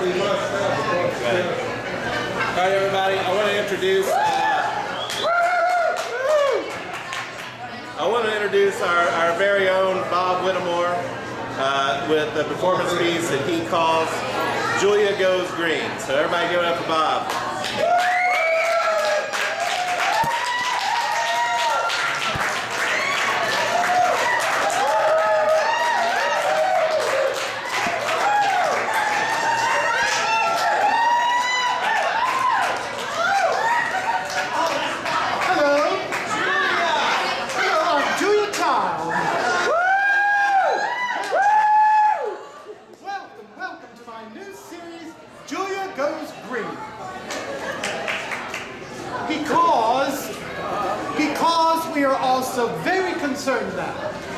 All right, everybody, I want to introduce. Uh, I want to introduce our, our very own Bob Whittemore uh, with the performance piece that he calls Julia Goes Green. So everybody give it up for Bob. Hello. Hello, I'm Julia Child. Welcome, welcome to my new series, Julia Goes Green. Because, because we are also very concerned now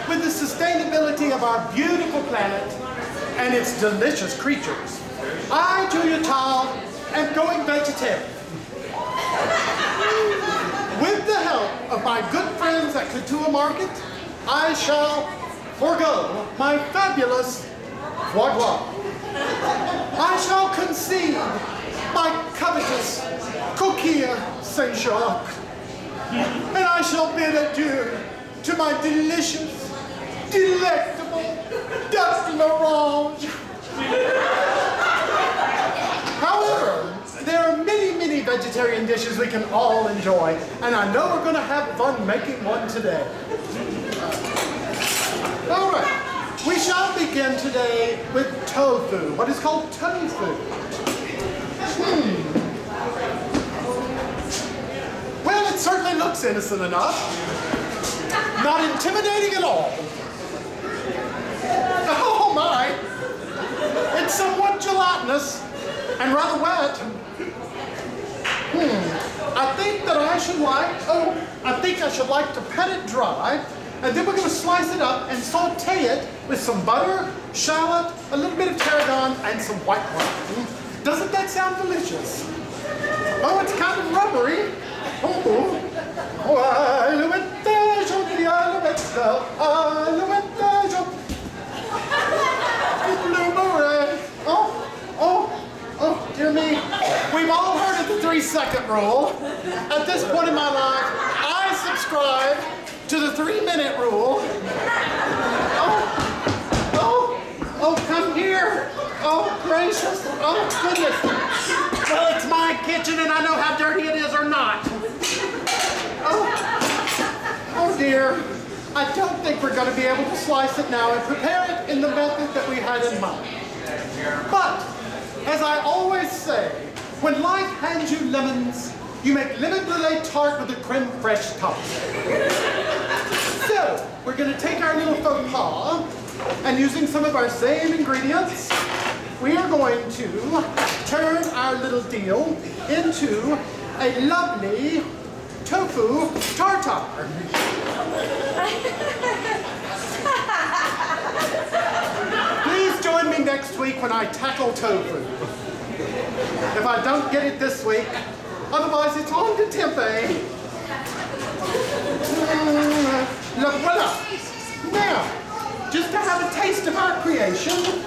with the sustainability of our beautiful planet and its delicious creatures. I, Julia Child, am going vegetarian. With the help of my good friends at Katuah Market, I shall forego my fabulous foie gras. I shall concede my covetous coquille Saint-Jacques. And I shall bid adieu to my delicious, delectable duck l'orange. However, there are many, many vegetarian dishes we can all enjoy, and I know we're going to have fun making one today. All right, we shall begin today with tofu, what is called tofu. Hmm. Well, it certainly innocent enough. Not intimidating at all. Oh my! It's somewhat gelatinous and rather wet. Hmm. I think that I should like, oh, I think I should like to pat it dry, and then we're going to slice it up and saute it with some butter, shallot, a little bit of tarragon, and some white wine. Doesn't that sound delicious? Oh, it's kind of rubbery. Oh, oh. Oh, oh, oh. We've all heard of the three second rule. At this point in my life, I subscribe to the three minute rule. Oh, oh, oh, come here. Oh, gracious. Oh, goodness. Well, it's my kitchen and I know how dirty it is or not. Oh. I don't think we're going to be able to slice it now and prepare it in the method that we had in mind. But, as I always say, when life hands you lemons, you make lemon brulee tart with a creme fraiche top. So, we're going to take our little faux pas, and using some of our same ingredients, we are going to turn our little deal into a lovely tofu tartar. Please join me next week when I tackle tofu. If I don't get it this week, otherwise it's on to tempeh. Look, voila. Now, just to have a taste of our creation,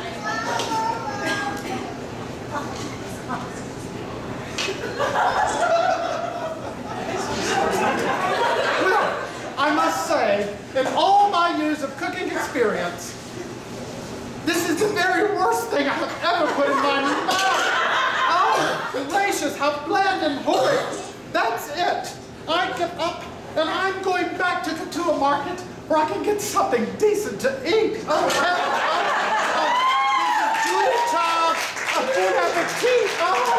well, I must say, in all my years of cooking experience, this is the very worst thing I have ever put in my mouth. Oh, gracious, how bland and horrid. That's it. I get up, and I'm going back to the Katuah Market where I can get something decent to eat. Oh, heavens. Oh, oh, this is Julia Child. A bon appetit. Oh.